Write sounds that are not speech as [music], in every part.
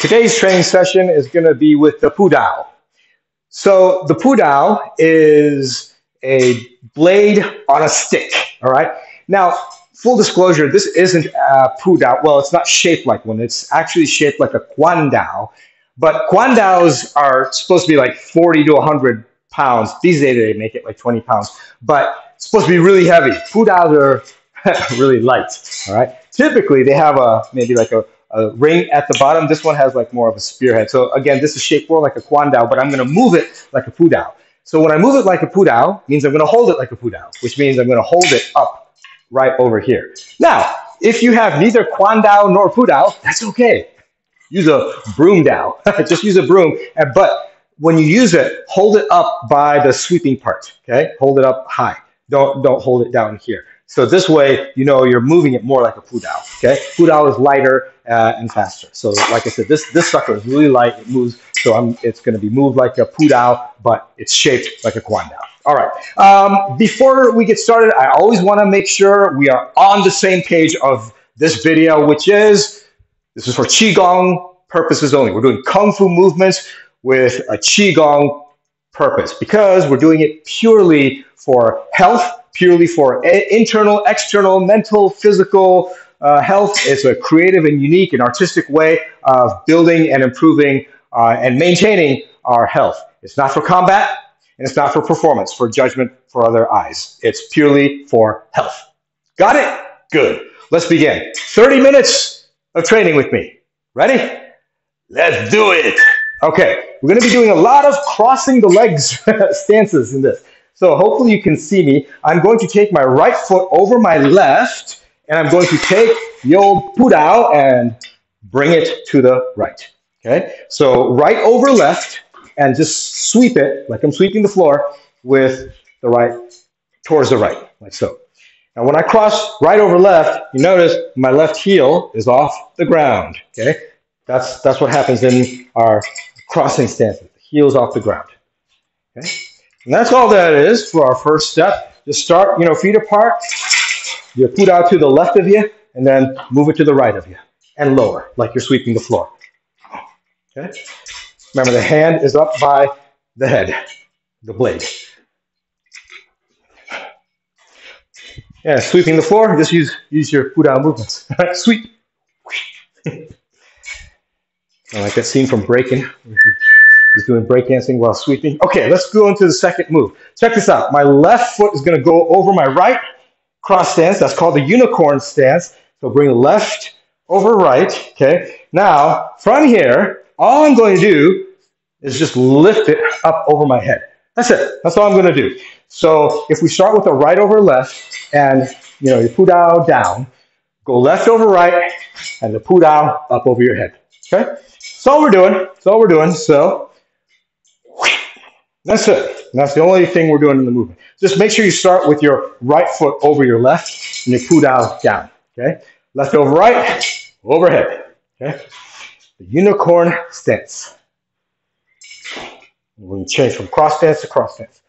Today's training session is going to be with the Pudao. So the Pudao is a blade on a stick, all right? Now, full disclosure, this isn't a Pudao. Well, it's not shaped like one. It's actually shaped like a Guandao. But Guandaos are supposed to be like 40 to 100 pounds. These days they make it like 20 pounds. But it's supposed to be really heavy. Pudaos are [laughs] really light, all right? Typically, they have a maybe like a, a ring at the bottom. This one has like more of a spearhead. So again, this is shaped more like a Guandao, but I'm going to move it like a Pudao. So when I move it like a Pudao, means I'm going to hold it like a Pudao, which means I'm going to hold it up right over here. Now, if you have neither Guandao nor Pudao, that's okay. Use a broom Dao. [laughs] Just use a broom. But when you use it, hold it up by the sweeping part. Okay, hold it up high. Don't don't hold it down here. So this way, you know, you're moving it more like a pudao. Okay, pudao is lighter uh, and faster. So like I said, this this sucker is really light. It moves. So I'm, it's going to be moved like a pudao, but it's shaped like a guandao. All right. Um, before we get started, I always want to make sure we are on the same page of this video, which is this is for qigong purposes only. We're doing kung fu movements with a qigong purpose because we're doing it purely for health purely for internal, external, mental, physical uh, health. It's a creative and unique and artistic way of building and improving uh, and maintaining our health. It's not for combat and it's not for performance, for judgment for other eyes. It's purely for health. Got it? Good. Let's begin. 30 minutes of training with me. Ready? Let's do it. Okay, we're going to be doing a lot of crossing the legs [laughs] stances in this. So hopefully you can see me. I'm going to take my right foot over my left, and I'm going to take the old pudao and bring it to the right. Okay, so right over left, and just sweep it like I'm sweeping the floor with the right towards the right, like so. Now when I cross right over left, you notice my left heel is off the ground. Okay, that's that's what happens in our crossing stance. The heel's off the ground. Okay. And that's all that is for our first step. Just start, you know, feet apart. your pudao to the left of you, and then move it to the right of you, and lower, like you're sweeping the floor. Okay? Remember, the hand is up by the head, the blade. Yeah, sweeping the floor, just use, use your pudao movements. [laughs] Sweep. I [laughs] like that scene from Breakin'. He's doing breakdancing while sweeping. Okay, let's go into the second move. Check this out. My left foot is going to go over my right cross stance. That's called the unicorn stance. So bring left over right. Okay. Now, from here, all I'm going to do is just lift it up over my head. That's it. That's all I'm going to do. So if we start with the right over left and, you know, you pudao down, go left over right and the pudao up over your head. Okay? That's all we're doing. That's all we're doing. So that's it. That's the only thing we're doing in the movement. Just make sure you start with your right foot over your left and you pudao down. Okay? Left over right, overhead. Okay? The unicorn stance. We're going to change from cross stance to cross stance.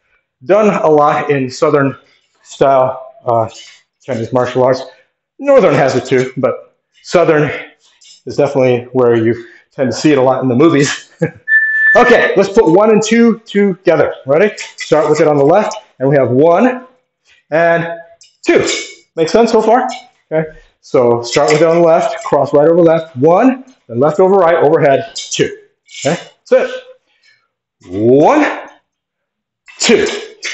Done a lot in Southern style uh, Chinese martial arts. Northern has it too, but Southern is definitely where you tend to see it a lot in the movies. Okay, let's put one and two together. Ready? Start with it on the left, and we have one and two. Make sense so far? Okay, so start with it on the left, cross right over left, one, then left over right, overhead, two. Okay, that's it. One, two.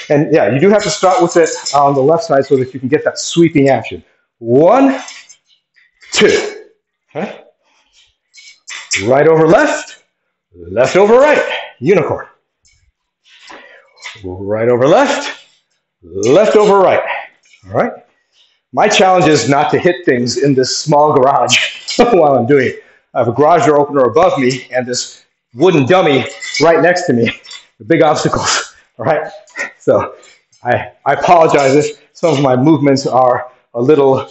And yeah, you do have to start with it on the left side so that you can get that sweeping action. One, two. Okay. Right over left, Left over right, unicorn. Right over left, left over right. All right. My challenge is not to hit things in this small garage [laughs] while I'm doing it. I have a garage door opener above me and this wooden dummy right next to me. Big obstacles. All right. So I, I apologize if some of my movements are a little,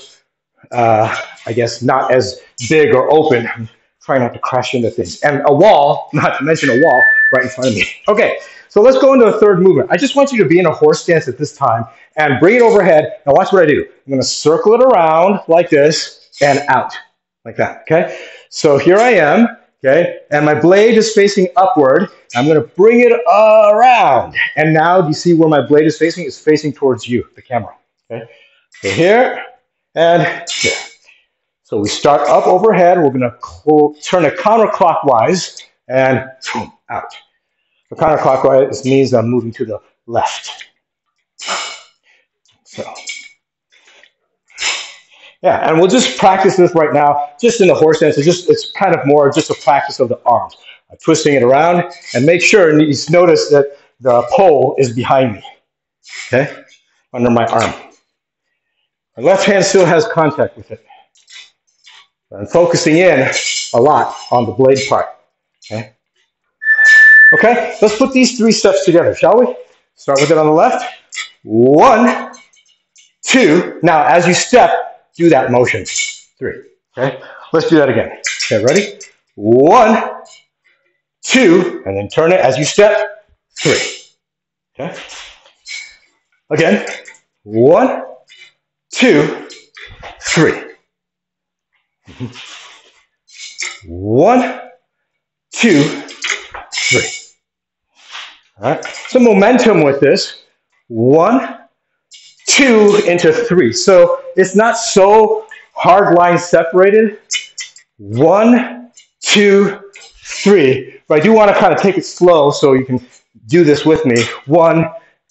uh, I guess, not as big or open try not to crash into things. And a wall, [laughs] not to mention a wall, right in front of me. Okay, so let's go into a third movement. I just want you to be in a horse stance at this time and bring it overhead. Now watch what I do. I'm going to circle it around like this and out, like that, okay? So here I am, okay? And my blade is facing upward. I'm gonna bring it around. And now, do you see where my blade is facing? It's facing towards you, the camera, okay? So here and here. So we start up overhead. We're gonna turn it counterclockwise and out. So counterclockwise means I'm moving to the left. So. Yeah, and we'll just practice this right now, just in the horse stance. It's just it's kind of more just a practice of the arms, uh, twisting it around, and make sure and you notice that the pole is behind me, okay, under my arm. My left hand still has contact with it. I'm focusing in a lot on the blade part. Okay. Okay, let's put these three steps together, shall we? Start with it on the left. One, two. Now, as you step, do that motion. Three. Okay? Let's do that again. Okay, ready? One, two, and then turn it as you step. Three. Okay? Again. One, two, three. One, two, three. All right. Some momentum with this. One, two into three. So it's not so hard line separated. One, two, three. But I do want to kind of take it slow so you can do this with me. One,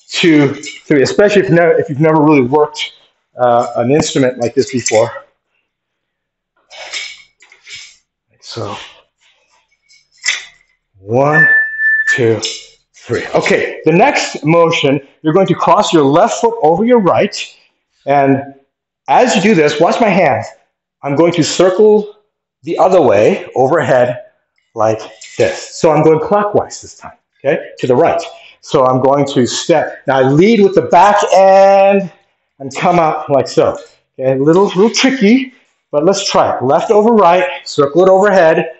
two, three. Especially if, if you've never really worked uh, an instrument like this before. So, one, two, three. Okay, the next motion, you're going to cross your left foot over your right. And as you do this, watch my hands. I'm going to circle the other way overhead like this. So I'm going clockwise this time, okay, to the right. So I'm going to step. Now I lead with the back end and come out like so. Okay, a little, little tricky, but let's try it. Left over right, circle it overhead,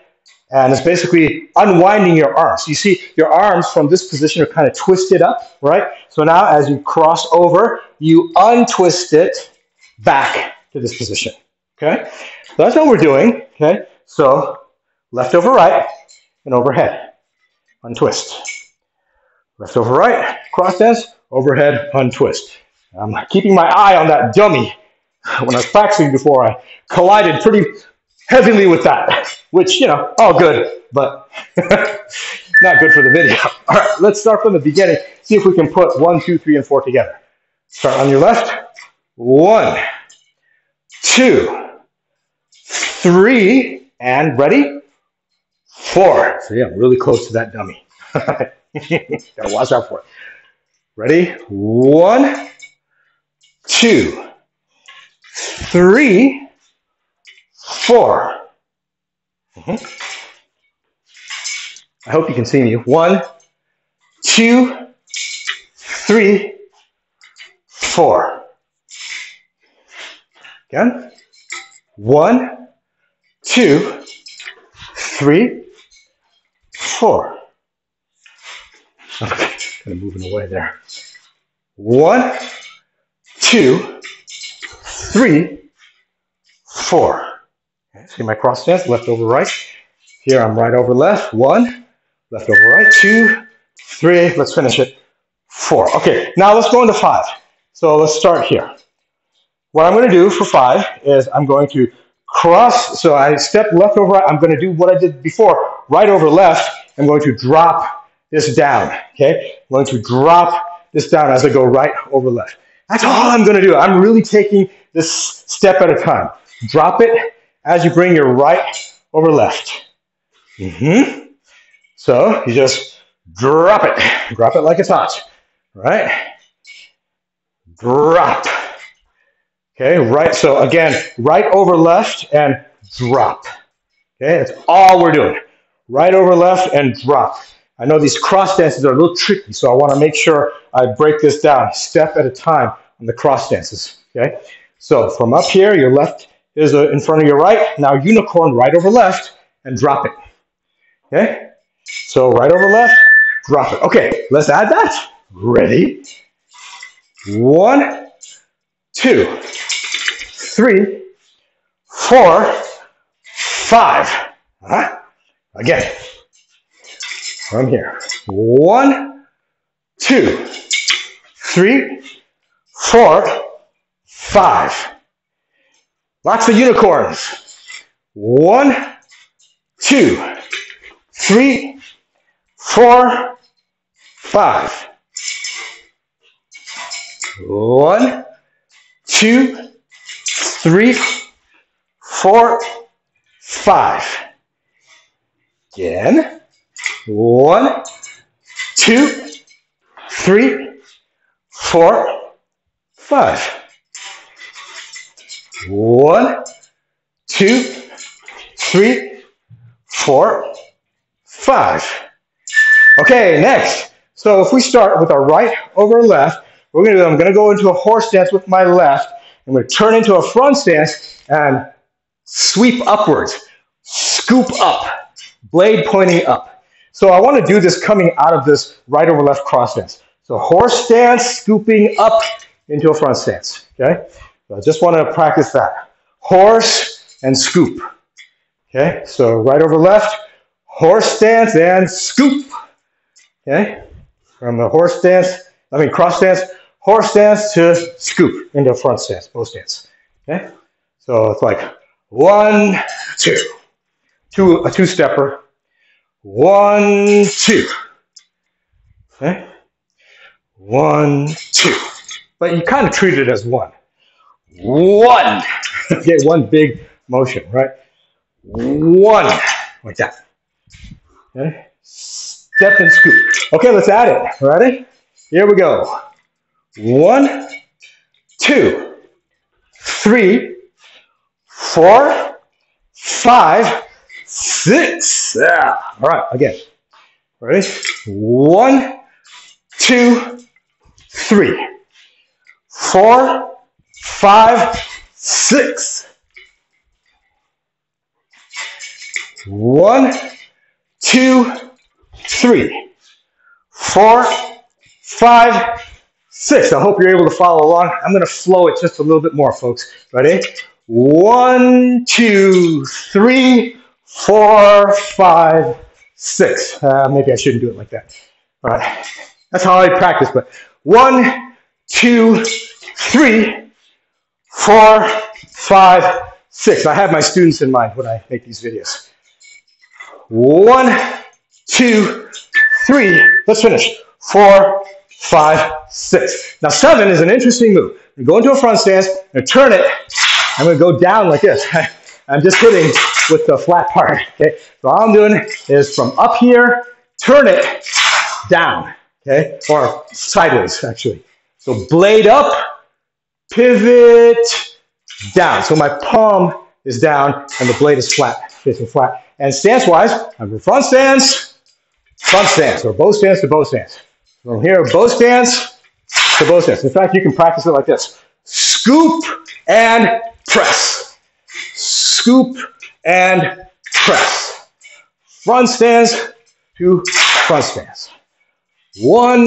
and it's basically unwinding your arms. You see, your arms from this position are kind of twisted up, right? So now as you cross over, you untwist it back to this position, okay? So that's what we're doing, okay? So left over right and overhead, untwist. Left over right, cross stance, overhead, untwist. I'm keeping my eye on that dummy. When I was practicing before, I collided pretty heavily with that, which, you know, all good, but [laughs] not good for the video. All right, let's start from the beginning. See if we can put one, two, three, and four together. Start on your left. One, two, three, and ready? Four. So yeah, really close to that dummy. [laughs] Gotta watch out for it. Ready? One, two, three, four. Mm-hmm. I hope you can see me. One, two, three, four. Again. One, two, three, four. [laughs] Okay, kind of moving away there. One, two, three, four. See my cross stance, left over right. Here I'm right over left. One, left over right. Two, three. Let's finish it. Four. Okay, now let's go into five. So let's start here. What I'm going to do for five is I'm going to cross. So I step left over right. I'm going to do what I did before, right over left. I'm going to drop this down. Okay, I'm going to drop this down as I go right over left. That's all I'm going to do. I'm really taking this step at a time. Drop it as you bring your right over left. Mm-hmm. So you just drop it. Drop it like it's hot. Right? Drop. Okay, right. So again, right over left and drop. Okay, that's all we're doing. Right over left and drop. I know these cross stances are a little tricky, so I want to make sure I break this down step at a time on the cross stances. Okay, so from up here, your left is uh, in front of your right. Now unicorn right over left and drop it. Okay? So right over left, drop it. Okay, let's add that. Ready? One, two, three, four, five. Right? Again. From here. One, two, three, four, five. Lots of unicorns. One, two, three, four, five. One, two, three, four, five. Again. One, two, three, four, five. One, two, three, four, five. Okay, next. So if we start with our right over left, we're gonna, I'm gonna go into a horse stance with my left. I'm gonna turn into a front stance and sweep upwards, scoop up, blade pointing up. So I wanna do this coming out of this right over left cross stance. So horse stance, scooping up into a front stance, okay? So I just wanna practice that. Horse and scoop, okay? So right over left, horse stance and scoop, okay? From the horse stance, I mean cross stance, horse stance to scoop into front stance, bow stance. Okay? So it's like one, two. Two a two-stepper. One, two. Okay? One, two. But you kind of treat it as one. One. [laughs] okay, one big motion, right? One. Like that. Okay? Step and scoop. Okay, let's add it. Ready? Here we go. One, two, three, four, five, six. Yeah. All right, again. Ready? One, two, three, four, five, six. One, two, three, four, five, six. I hope you're able to follow along. I'm going to flow it just a little bit more, folks. Ready? One, two, three, four, five, six. Uh, maybe I shouldn't do it like that. All right. That's how I practice. But one, two, three, four, five, six. I have my students in mind when I make these videos. One, two, three. Let's finish. Four, five, six. Now seven is an interesting move. You go into a front stance and turn it. I'm going to go down like this. [laughs] I'm just hitting with the flat part. Okay. So all I'm doing is from up here, turn it down. Okay, or sideways actually. So blade up, pivot down. So my palm is down and the blade is flat, facing flat. And stance-wise, I'm in front stance, front stance, or bow stance to bow stance. From here, bow stance to bow stance. In fact, you can practice it like this. Scoop and press. Scoop and press. Front stance to front stance. One,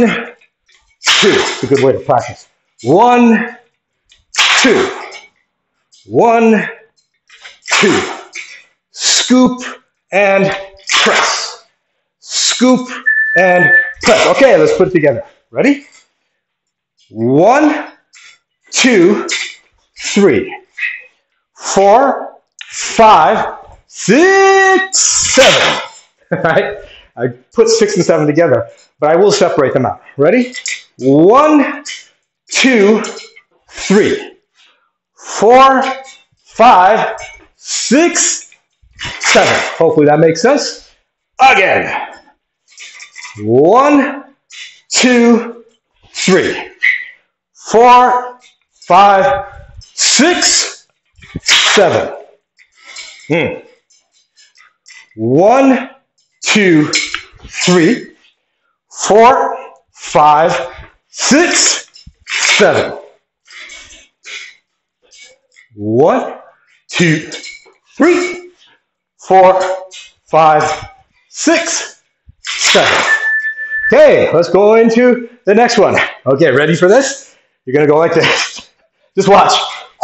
two. It's a good way to practice. One, two. One, two. Scoop and press. Scoop and press. Okay, let's put it together. Ready? One, two, three, four, five, six, seven. All [laughs] right? I put six and seven together, but I will separate them out. Ready? One, two, three, four, five, six, seven. Hopefully that makes sense. Again. One, two, three, four, five, six, seven. Hmm. One, two, three, four, five, six, seven. One, two, three, four, five, six, seven. Okay, let's go into the next one. Okay, ready for this? You're gonna go like this. [laughs] Just watch. [laughs]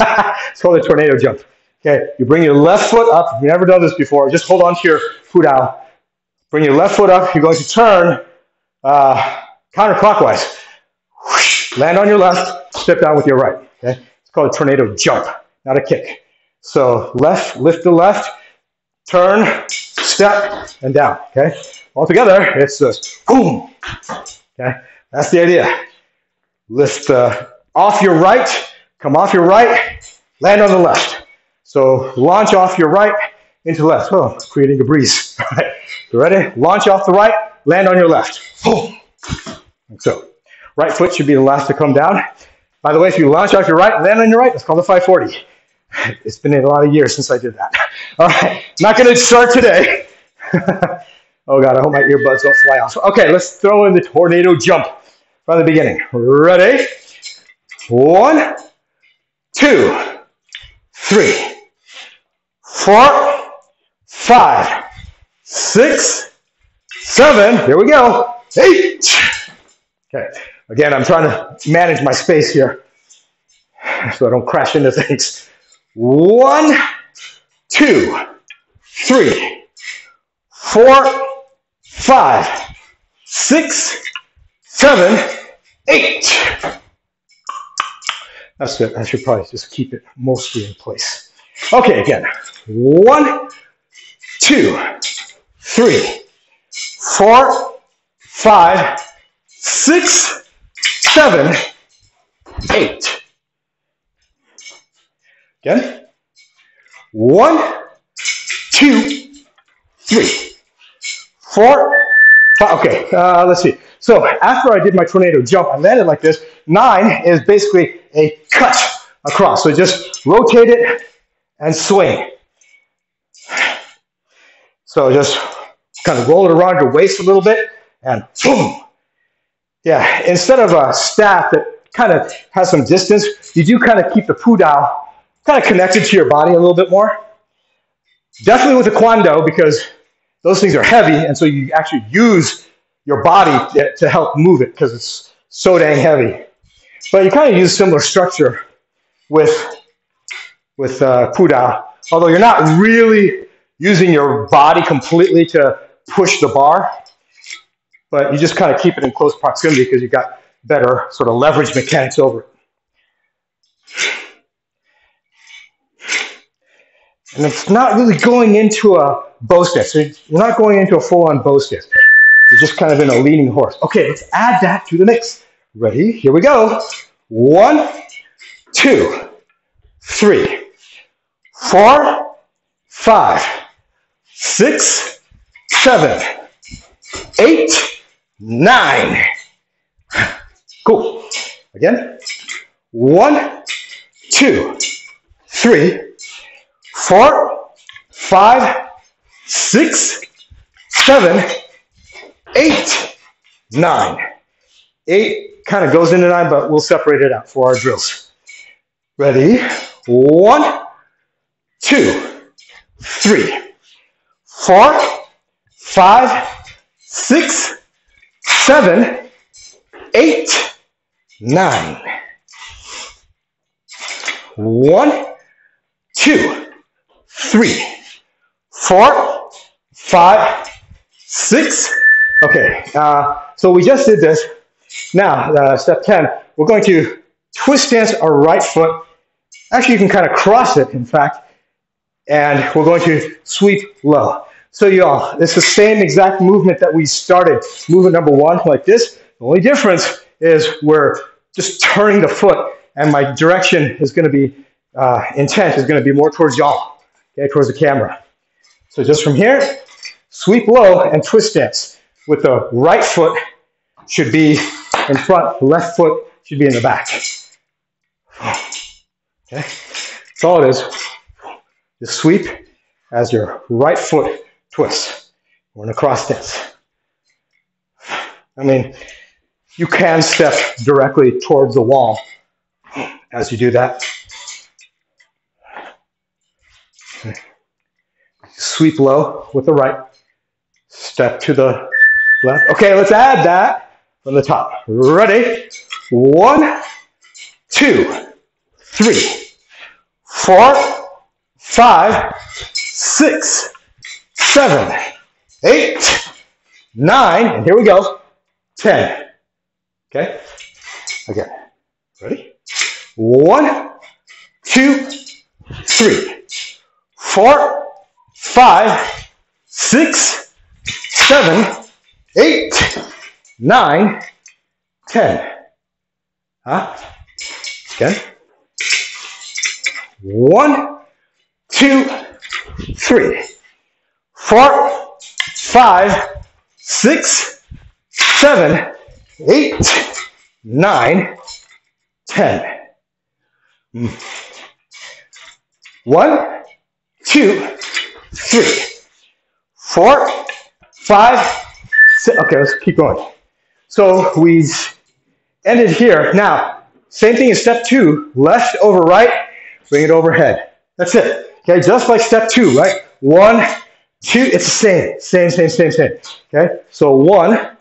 it's called a tornado jump. Okay, you bring your left foot up. If you've never done this before, just hold on to your foot out. Bring your left foot up. You're going to turn uh, counterclockwise. Land on your left, step down with your right. Okay, called a tornado jump, not a kick. So left, lift the left, turn, step, and down. Okay, all together, it's just boom. Okay, that's the idea. Lift uh, off your right, come off your right, land on the left. So launch off your right into left. Oh, creating a breeze. [laughs] You ready? Launch off the right, land on your left. Boom. Like so. Right foot should be the last to come down. By the way, if you launch off your right, land on your right, that's called a 540. [laughs] It's been a lot of years since I did that. [laughs] All right, not going to start today. [laughs] oh God, I hope my earbuds don't fly off. Okay, let's throw in the tornado jump from the beginning. Ready? One, two, three, four, five, six, seven. Here we go. Eight. Okay. Again, I'm trying to manage my space here so I don't crash into things. One, two, three, four, five, six, seven, eight. That's it. I should probably just keep it mostly in place. Okay, again. One, two, three, four, five, six, seven, eight. Again. One, two, three, four, five. Okay, uh, let's see. So after I did my tornado jump, I landed like this. Nine is basically a cut across. So just rotate it and swing. So just kind of roll it around your waist a little bit and boom. Yeah, instead of a staff that kind of has some distance, you do kind of keep the pu dao kind of connected to your body a little bit more. Definitely with the guandao because those things are heavy, and so you actually use your body to help move it because it's so dang heavy. But you kind of use similar structure with with uh, pu dao, although you're not really using your body completely to push the bar, but you just kind of keep it in close proximity because you've got better sort of leverage mechanics over it. And it's not really going into a bow stance. So you're not going into a full-on bow stance. You're just kind of in a leaning horse. Okay, let's add that to the mix. Ready? Here we go. One, two, three, four, five, six, seven, eight, nine. Cool. Again. One, two, three, four, five, six, seven, eight, nine. Eight kind of goes into nine, but we'll separate it out for our drills. Ready? One, two, three, four, five, six, seven, eight, nine. One, two, three, four, five, six. Okay, uh, so we just did this. Now, uh, step 10, we're going to twist stance our right foot. Actually, you can kind of cross it, in fact, and we're going to sweep low. So y'all, it's the same exact movement that we started. Movement number one, like this. The only difference is we're just turning the foot, and my direction is going to be uh, intent is going to be more towards y'all, okay, towards the camera. So just from here, sweep low and twist stance. With the right foot should be in front, left foot should be in the back. Okay, that's all it is. Just sweep as your right foot twists. We're in a cross stance. I mean, you can step directly towards the wall as you do that. Sweep low with the right. Step to the left. Okay, let's add that from the top. Ready? One, two, three, four, five, six, seven, eight, nine, and here we go, 10. Okay? Again. Ready? One, two, three, four, five, six, seven, eight, nine, ten. Huh? Again. One, two, three, four, five, six, seven, eight, nine, ten. One, two, three, four, five, six. Okay, let's keep going. So we ended here. Now, same thing as step two, left over right, bring it overhead. That's it. Okay, just like step two, right? One, two, it's the same, same, same, same, same. Okay, so one,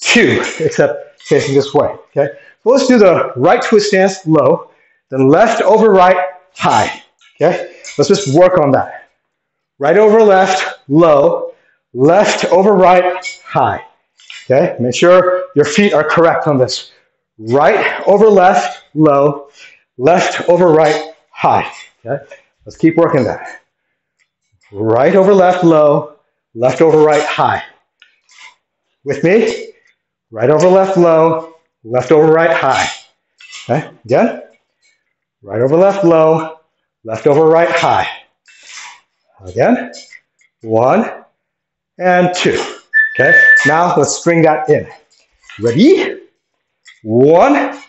two, except facing this way. Okay, so let's do the right twist stance low, then left over right, high. Okay, let's just work on that. Right over left, low, left over right, high. Okay, make sure your feet are correct on this. Right over left, low, left over right, high. Okay, let's keep working that. Right over left, low, left over right, high. With me? Right over left, low, left over right, high. Okay, again. Right over left, low, left over right, high. Again. One and two. Okay, now let's bring that in. Ready? One,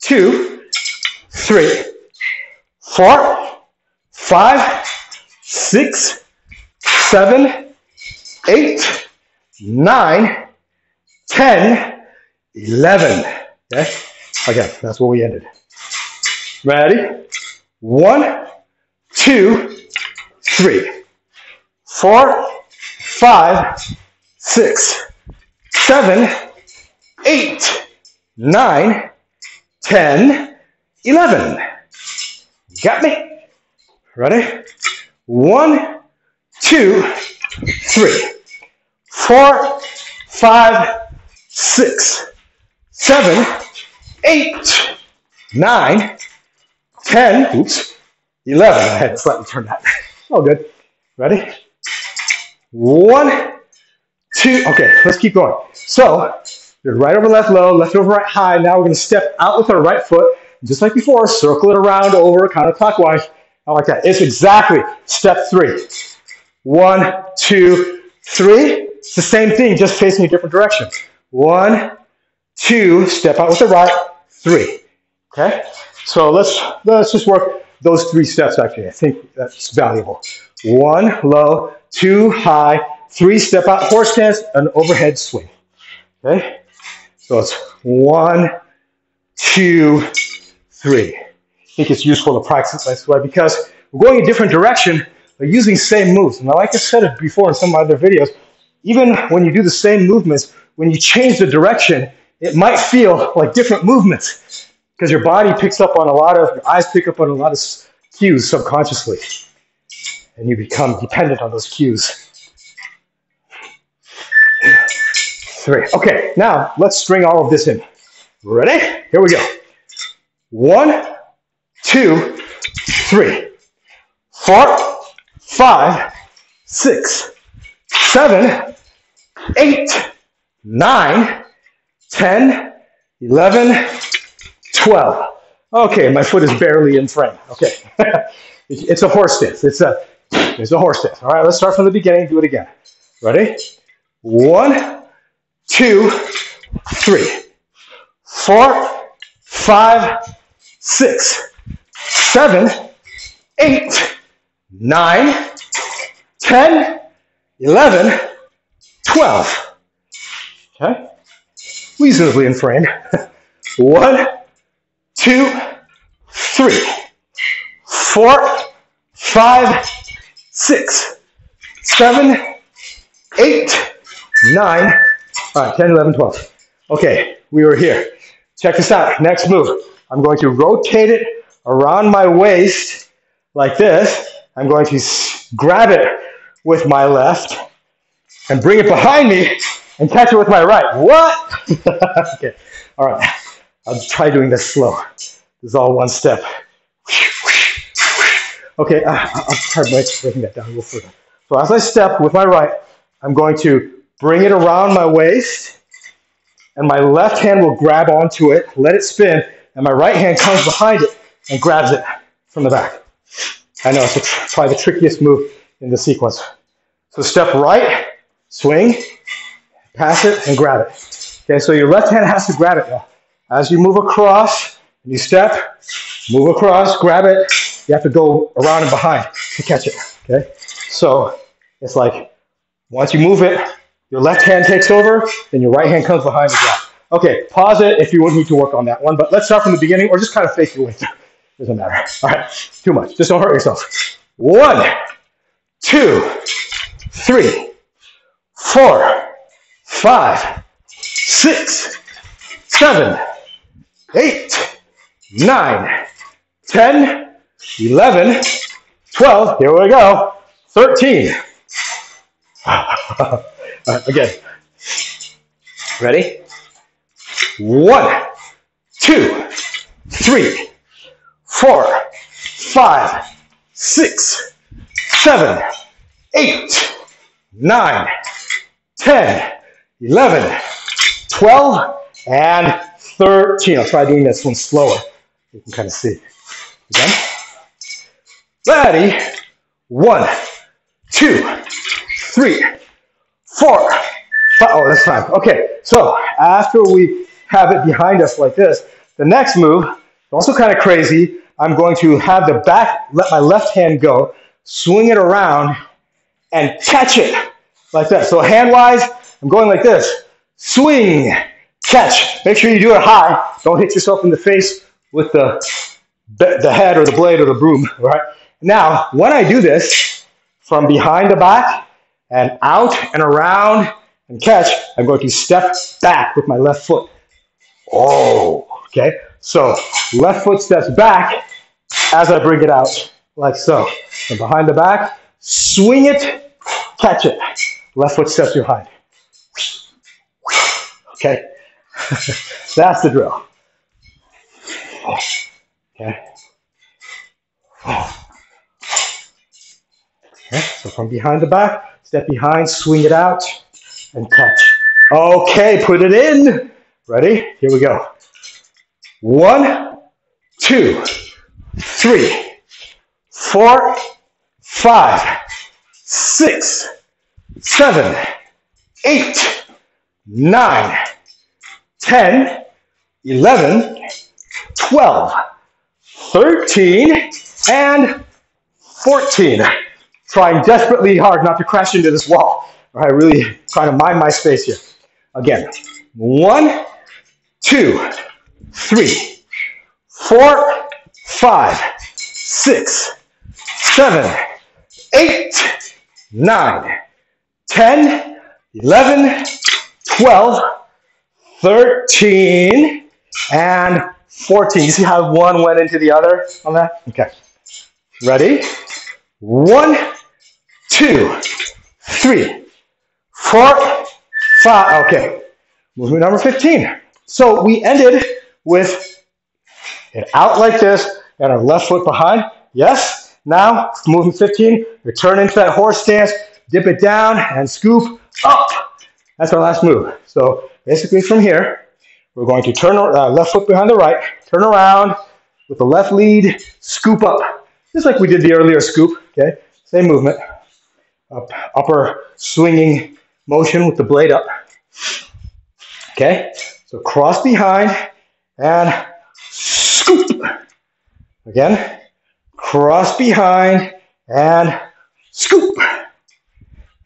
two, three, four, five, six, seven, eight, nine, ten, eleven. Okay, again, that's where we ended. Ready? One, two, three, four, five, six, seven, eight, nine, ten, eleven. Got me? Ready? One, two, three, four, five, six, seven, eight, nine, ten, oops, 11. I had slightly turn that. [laughs] All good. Ready? One, two, okay, let's keep going. So, you're right over left low, left over right high. Now we're gonna step out with our right foot, just like before, circle it around over counterclockwise. I like that. It's exactly step three. One, two, three. It's the same thing, just facing a different direction. One, two, step out with the right, three. Okay? So let's let's just work those three steps actually. I think that's valuable. One, low, two, high, three, step out horse stance, an overhead swing. Okay? So it's one, two, three. Think it's useful to practice this way because we're going a different direction, but using same moves. And like I said before in some other videos, even when you do the same movements, when you change the direction, it might feel like different movements because your body picks up on a lot of, your eyes pick up on a lot of cues subconsciously. And you become dependent on those cues. Three. Okay, now let's string all of this in. Ready? Here we go. One, two, three, four, five, six, seven, eight, nine, ten, eleven, twelve. Okay, my foot is barely in frame. Okay, [laughs] it's a horse stance. It's a it's a horse stance. All right, let's start from the beginning. Do it again. Ready? One, two, three, four, five, six, seven, eight, nine, ten, eleven, twelve. Okay? Reasonably in frame. [laughs] One, two, three, four, five, six, seven, eight, nine, all right, 10, 11, 12. Okay, we were here. Check this out. Next move. I'm going to rotate it around my waist like this. I'm going to grab it with my left and bring it behind me and catch it with my right. What? [laughs] okay. All right. I'll try doing this slow. This is all one step. Okay, uh, I'll try breaking that down a little further. So as I step with my right, I'm going to bring it around my waist, and my left hand will grab onto it, let it spin, and my right hand comes behind it and grabs it from the back. I know it's probably the trickiest move in the sequence. So step right, swing, pass it, and grab it. Okay, so your left hand has to grab it now. As you move across, you step, move across, grab it. You have to go around and behind to catch it. Okay, so it's like once you move it, your left hand takes over, then your right hand comes behind the grab. Okay, pause it if you me to work on that one, but let's start from the beginning or just kind of fake your way through. Doesn't matter. All right, too much. Just don't hurt yourself. One, two, three, four, five, six, seven, eight, nine, ten, eleven, twelve. Here we go. 13. [laughs] again. Ready? One, two, three, four, five, six, seven, eight, nine, ten, eleven, twelve, and 13. I'll try doing this one slower. You can kind of see. Again. Ready? One, two, three, four, five. Oh, that's fine. Okay, so after we have it behind us like this, the next move, also kind of crazy, I'm going to have the back, let my left hand go, swing it around, and catch it like that. So hand-wise, I'm going like this. Swing, catch. Make sure you do it high. Don't hit yourself in the face with the, the head or the blade or the broom, [laughs] right? Now, when I do this, from behind the back and out and around and catch, I'm going to step back with my left foot. Oh, okay. So left foot steps back as I bring it out, like so. And behind the back, swing it, catch it. Left foot steps behind. Okay. [laughs] That's the drill. Okay. Okay, so from behind the back, step behind, swing it out, and catch. Okay, put it in. Ready? Here we go. One, two, three, four, five, six, seven, eight, nine, ten, eleven, twelve, thirteen, and 14 trying desperately hard not to crash into this wall. All right, really trying to mind my space here. Again, one, two, three, four, five, six, seven, eight, nine, 10, 11, 12, 13, and 14. You see how one went into the other on that? Okay. Ready? One, two, three, four, five. Okay, movement number 15. So we ended with it out like this and our left foot behind. Yes. Now, movement 15, return into that horse stance, dip it down and scoop up. That's our last move. So basically from here, we're going to turn uh, left foot behind the right, turn around with the left lead, scoop up. Just like we did the earlier scoop, okay? Same movement. Up, upper swinging motion with the blade up. Okay, so cross behind and scoop. Again, cross behind and scoop.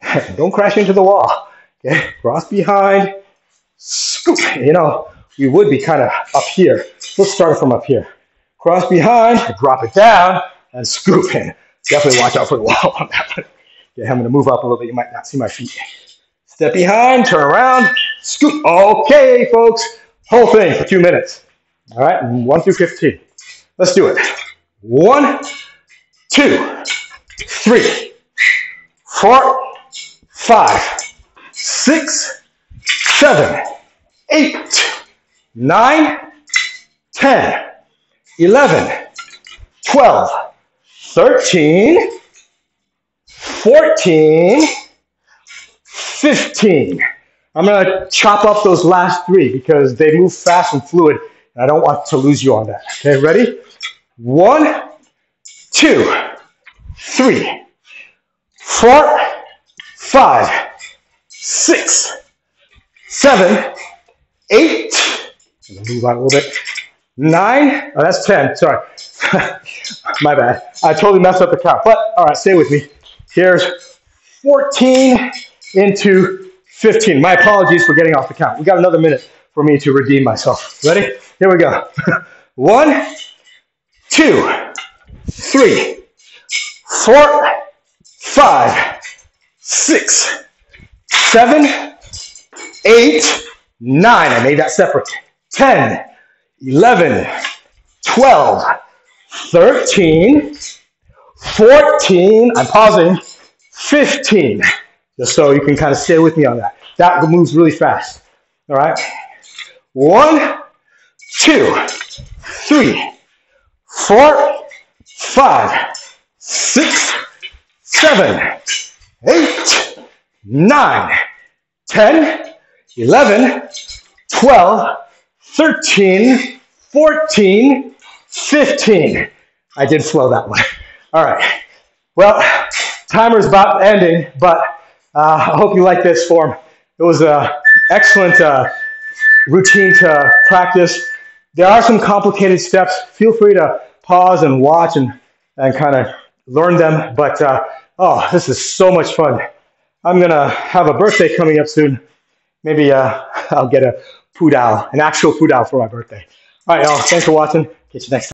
[laughs] Don't crash into the wall. Okay, cross behind, scoop. You know, we would be kind of up here. Let's start from up here. Cross behind, drop it down, and scoop in. Definitely watch out for the [laughs] wall on that one. Okay, I'm gonna move up a little bit. You might not see my feet. Step behind, turn around, scoop. Okay, folks, whole thing for two minutes. All right, one through 15. Let's do it. One, two, three, four, five, six, seven, eight, nine, ten, eleven, twelve, thirteen, fourteen, fifteen. I'm gonna chop up those last three because they move fast and fluid, and I don't want to lose you on that. Okay, ready? One, two, three, four, five, six, seven, eight. Move on a little bit. Nine. Oh, that's ten. Sorry. [laughs] My bad. I totally messed up the count. But all right, stay with me. Here's 14 into 15. My apologies for getting off the count. We got another minute for me to redeem myself. Ready? Here we go. [laughs] One, two, three, four, five, six, seven, eight, nine. I made that separate. 10, 11, 12, 13, 14. I'm pausing. 15. So you can kind of stay with me on that. That moves really fast. All right. One, two, three, four, five, six, seven, eight, nine, 10, 11, 12, 13, 14, 15. I did slow that one. All right. Well, timer's about ending, but uh, I hope you like this form. It was an excellent uh, routine to practice. There are some complicated steps. Feel free to pause and watch and, and kind of learn them. But uh, oh, this is so much fun. I'm going to have a birthday coming up soon. Maybe uh, [laughs] I'll get a pudao, an actual pudao for my birthday. All right, y'all. Thanks for watching. Catch you next time.